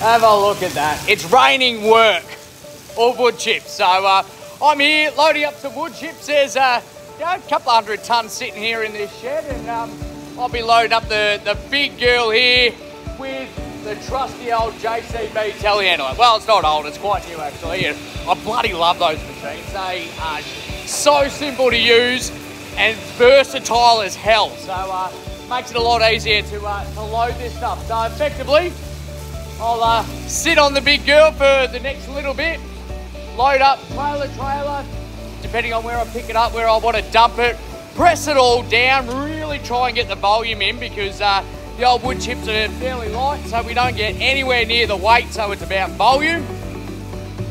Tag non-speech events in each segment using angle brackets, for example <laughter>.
Have a look at that. It's raining work or wood chips. So uh, I'm here loading up some wood chips. There's uh, you know, a couple of hundred tons sitting here in this shed, and um, I'll be loading up the, the big girl here with the trusty old JCB telehandler. Well, it's not old, it's quite new actually. And I bloody love those machines. They are so simple to use and versatile as hell. So uh, makes it a lot easier to, uh, to load this stuff. So effectively, I'll uh, sit on the big girl for the next little bit, load up trailer, trailer, depending on where I pick it up, where I want to dump it, press it all down, really try and get the volume in because uh, the old wood chips are fairly light, so we don't get anywhere near the weight, so it's about volume.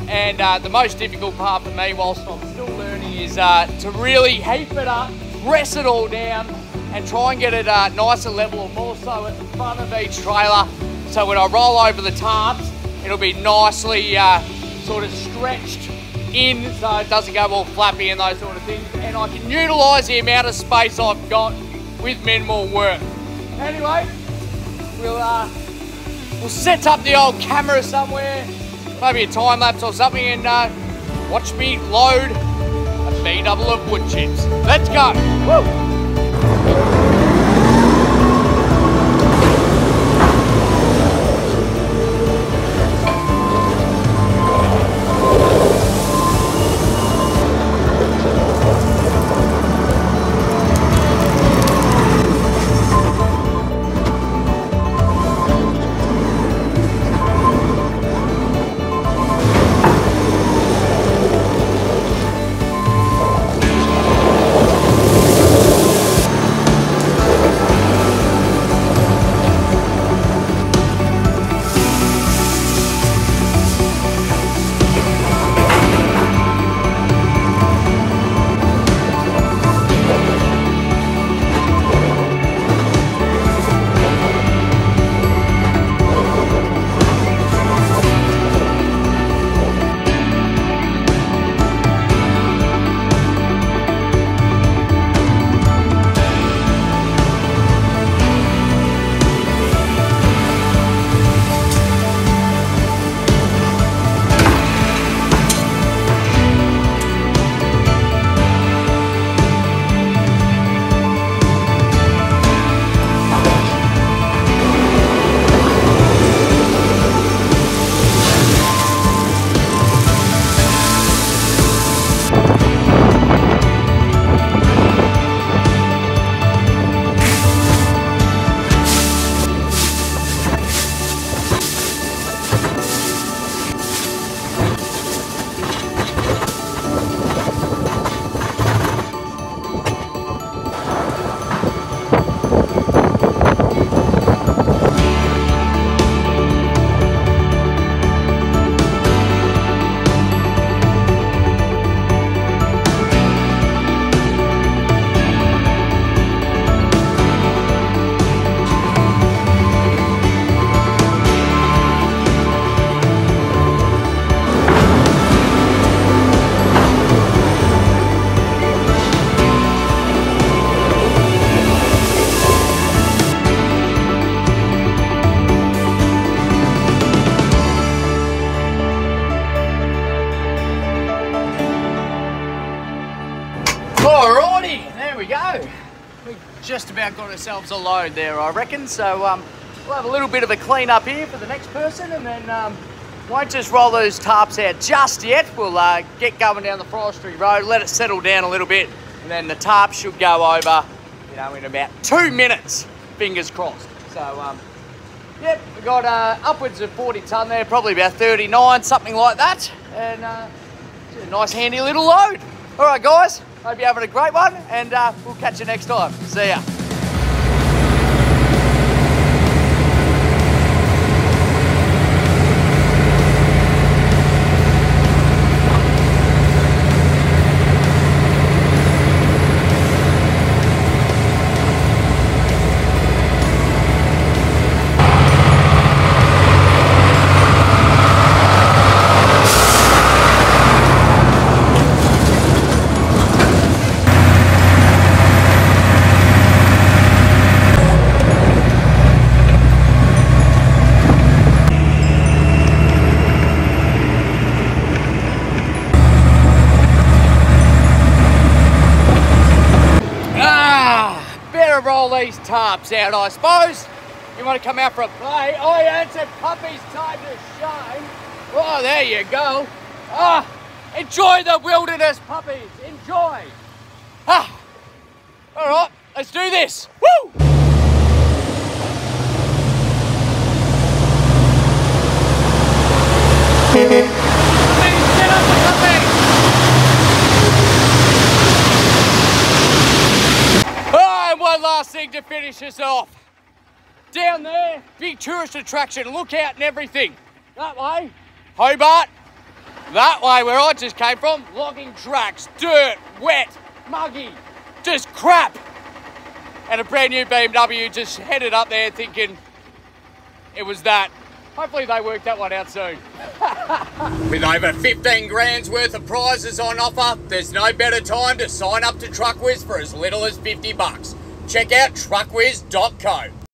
And uh, the most difficult part for me, whilst I'm still learning, is uh, to really heap it up, press it all down, and try and get it uh, nice and level, or more so at the front of each trailer. So when I roll over the tarps, it'll be nicely uh, sort of stretched in so it doesn't go all flappy and those sort of things. And I can utilise the amount of space I've got with minimal work. Anyway, we'll uh, we'll set up the old camera somewhere, maybe a time lapse or something, and uh, watch me load a B double of wood chips. Let's go. Woo. There we go. We just about got ourselves a load there, I reckon. So um, we'll have a little bit of a clean up here for the next person, and then um, won't just roll those tarps out just yet. We'll uh, get going down the forestry road, let it settle down a little bit, and then the tarp should go over, you know, in about two minutes. Fingers crossed. So um, yep, we got uh, upwards of 40 ton there, probably about 39, something like that, and uh, a nice handy little load. All right, guys. Hope you're having a great one, and uh, we'll catch you next time. See ya. Roll these tarps out, I suppose. You want to come out for a play? Oh yeah, it's a puppy's time to shine. Oh, there you go. Ah, enjoy the wilderness, puppies. Enjoy. Ah, all right, let's do this. Woo! Puppies, get up the puppies. Oh, and one last thing to finish us off. Down there, big tourist attraction, lookout and everything. That way, Hobart. That way, where I just came from, logging tracks, dirt, wet, muggy, just crap. And a brand new BMW just headed up there thinking it was that. Hopefully they work that one out soon. <laughs> With over 15 grand's worth of prizes on offer, there's no better time to sign up to TruckWiz for as little as 50 bucks. Check out truckwiz.co.